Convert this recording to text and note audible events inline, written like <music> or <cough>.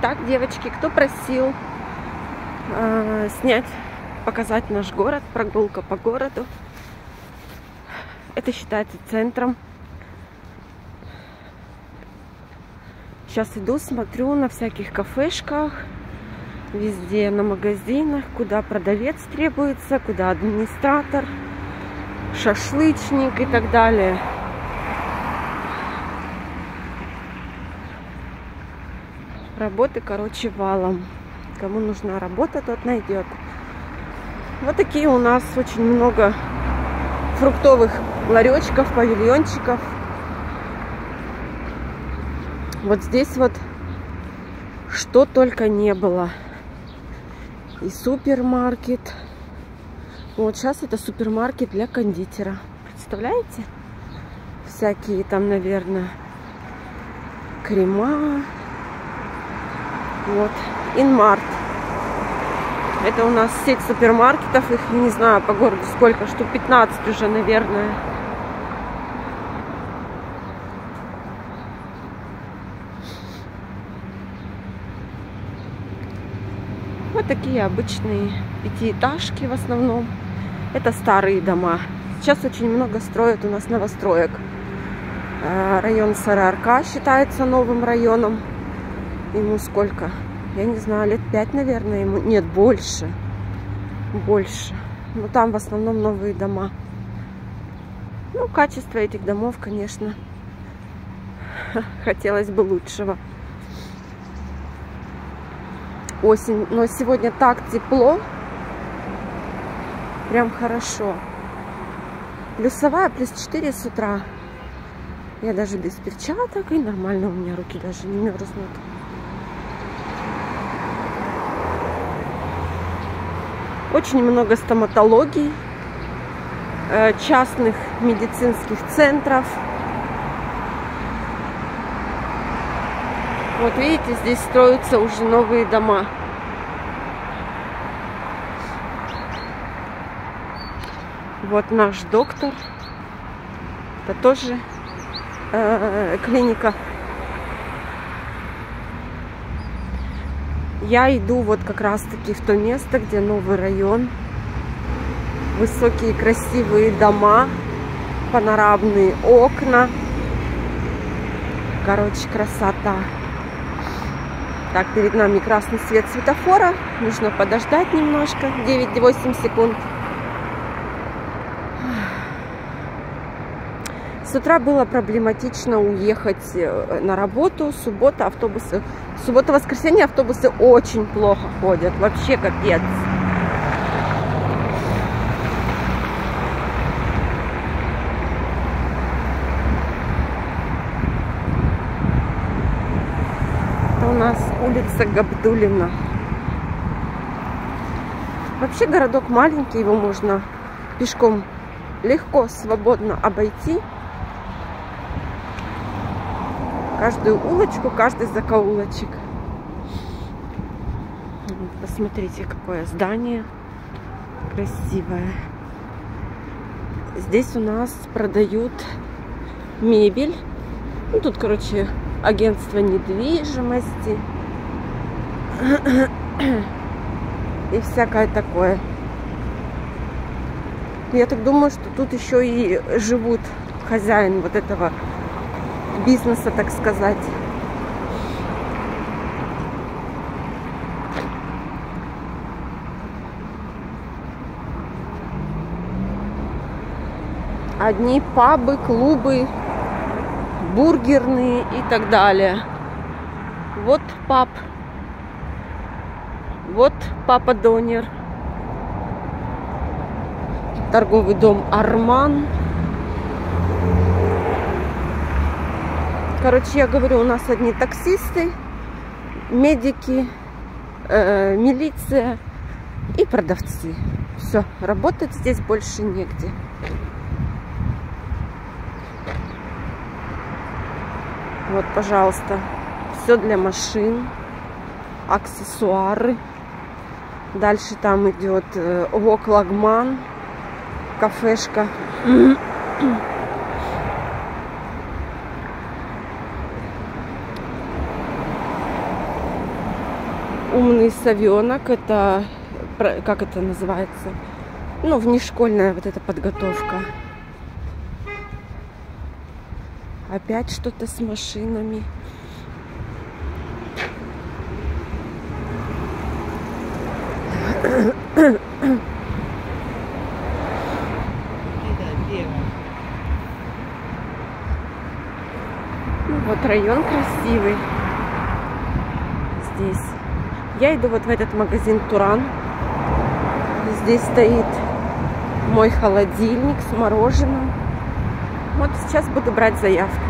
Так, девочки, кто просил э, снять, показать наш город, прогулка по городу. Это считается центром. Сейчас иду, смотрю на всяких кафешках, везде на магазинах, куда продавец требуется, куда администратор, шашлычник и так далее. Работы, короче, валом. Кому нужна работа, тот найдет. Вот такие у нас очень много фруктовых ларечков, павильончиков. Вот здесь вот что только не было. И супермаркет. Вот сейчас это супермаркет для кондитера. Представляете? Всякие там, наверное, крема, вот. Инмарт. Это у нас сеть супермаркетов. Их, не знаю, по городу сколько. Штук 15 уже, наверное. Вот такие обычные пятиэтажки в основном. Это старые дома. Сейчас очень много строят у нас новостроек. Э, район Сарарка считается новым районом. Ему сколько? Я не знаю, лет пять, наверное, ему. Нет, больше. Больше. Но там в основном новые дома. Ну, качество этих домов, конечно, <laughs> хотелось бы лучшего. Осень. Но сегодня так тепло. Прям хорошо. Плюсовая, плюс 4 с утра. Я даже без перчаток, и нормально у меня руки даже не мерзнут. Очень много стоматологий, э, частных медицинских центров. Вот видите, здесь строятся уже новые дома. Вот наш доктор. Это тоже э, клиника Я иду вот как раз-таки в то место, где новый район. Высокие красивые дома, панорамные окна. Короче, красота. Так, перед нами красный свет светофора. Нужно подождать немножко. 9-8 секунд. С утра было проблематично уехать э, на работу. Суббота, автобусы. Суббота-воскресенье автобусы очень плохо ходят. Вообще капец. Это у нас улица Габдулина. Вообще городок маленький, его можно пешком легко, свободно обойти каждую улочку, каждый закоулочек. Посмотрите, какое здание красивое. Здесь у нас продают мебель. Ну, тут, короче, агентство недвижимости. И всякое такое. Я так думаю, что тут еще и живут хозяин вот этого бизнеса, так сказать. Одни пабы, клубы, бургерные и так далее. Вот паб. Вот папа Донер. Торговый дом Арман. Короче, я говорю, у нас одни таксисты, медики, э, милиция и продавцы. Все, работать здесь больше негде. Вот, пожалуйста, все для машин, аксессуары. Дальше там идет э, Вок Лагман, кафешка. Умный совенок. Это как это называется? Ну, внешкольная вот эта подготовка. Опять что-то с машинами. Ну, вот район красивый здесь. Я иду вот в этот магазин Туран. Здесь стоит мой холодильник с мороженым. Вот сейчас буду брать заявку.